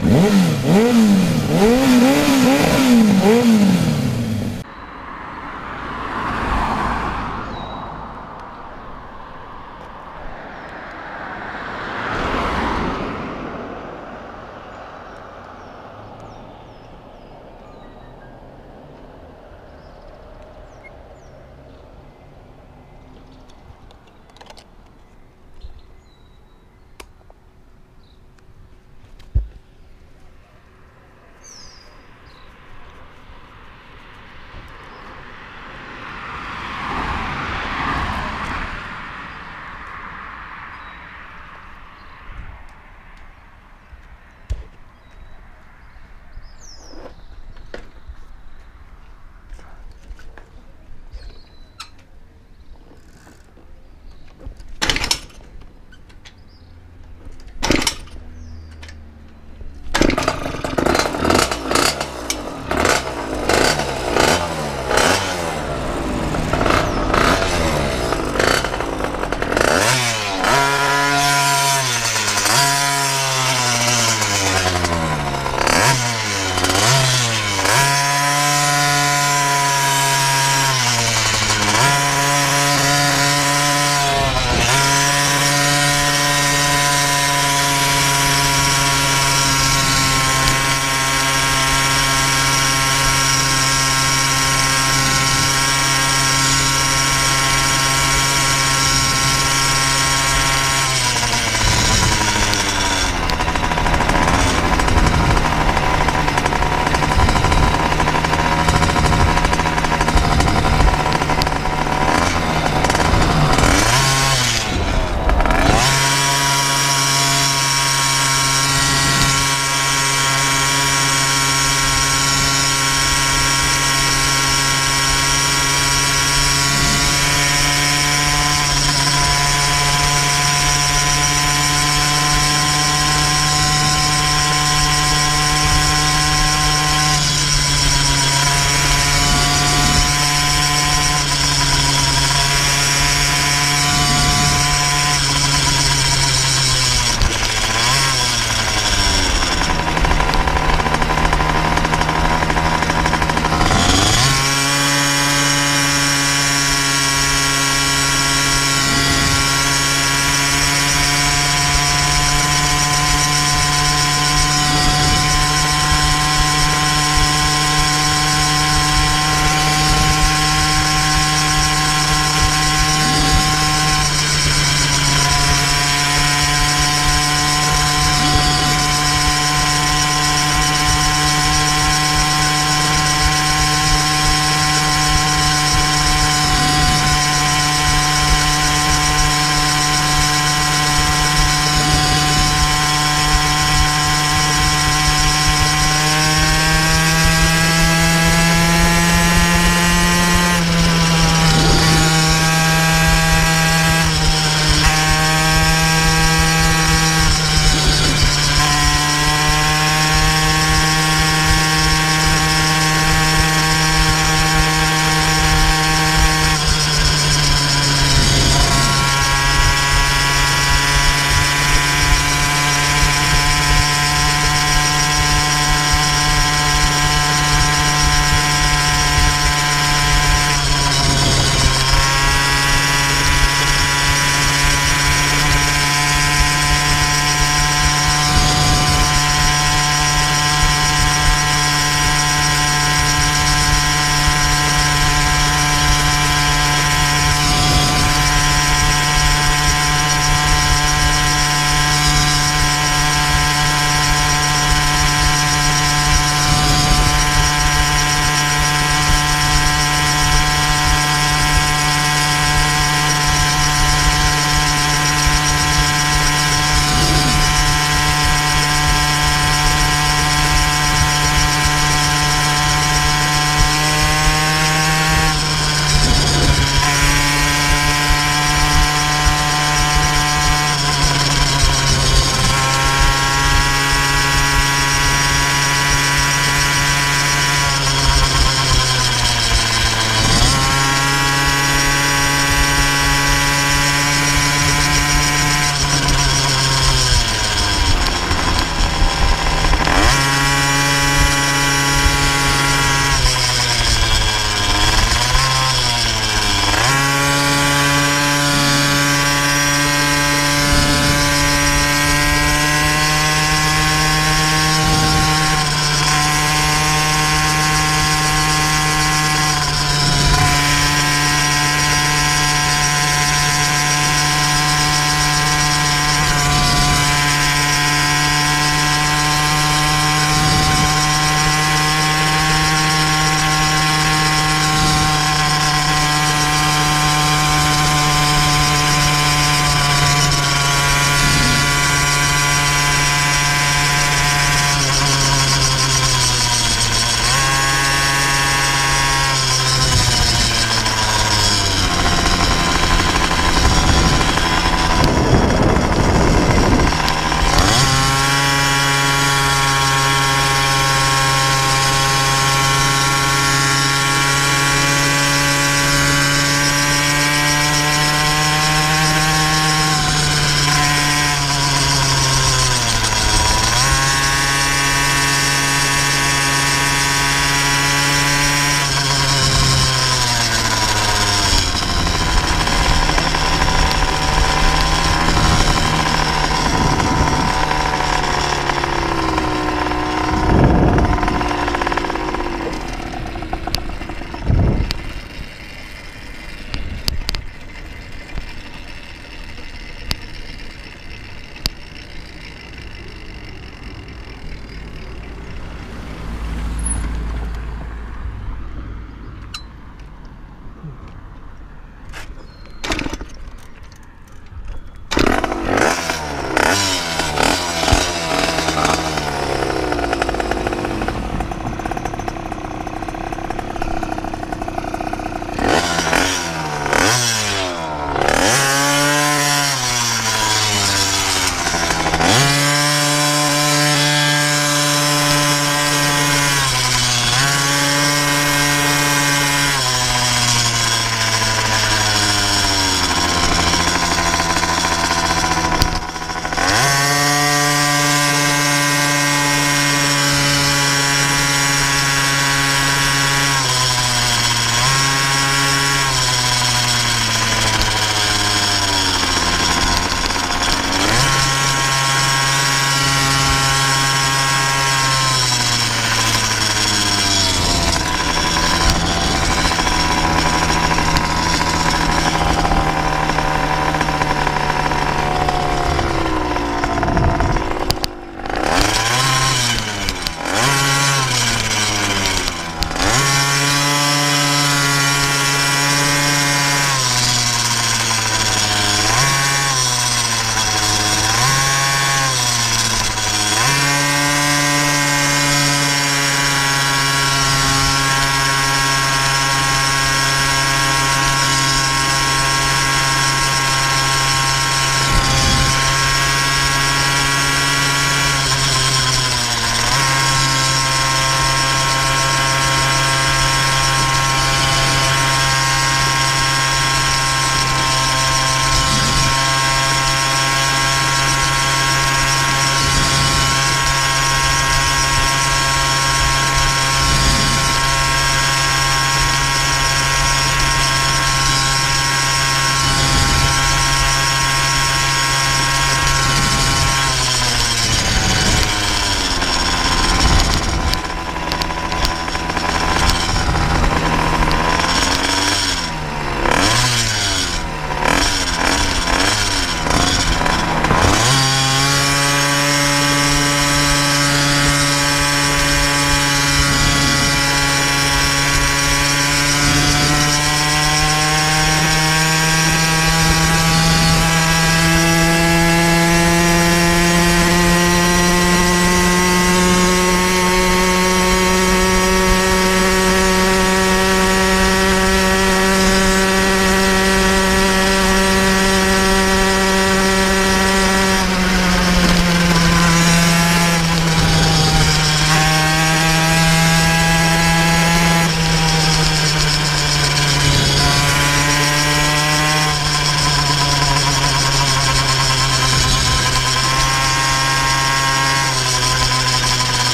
Mm-hmm.